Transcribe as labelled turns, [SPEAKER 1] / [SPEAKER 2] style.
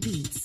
[SPEAKER 1] Beats.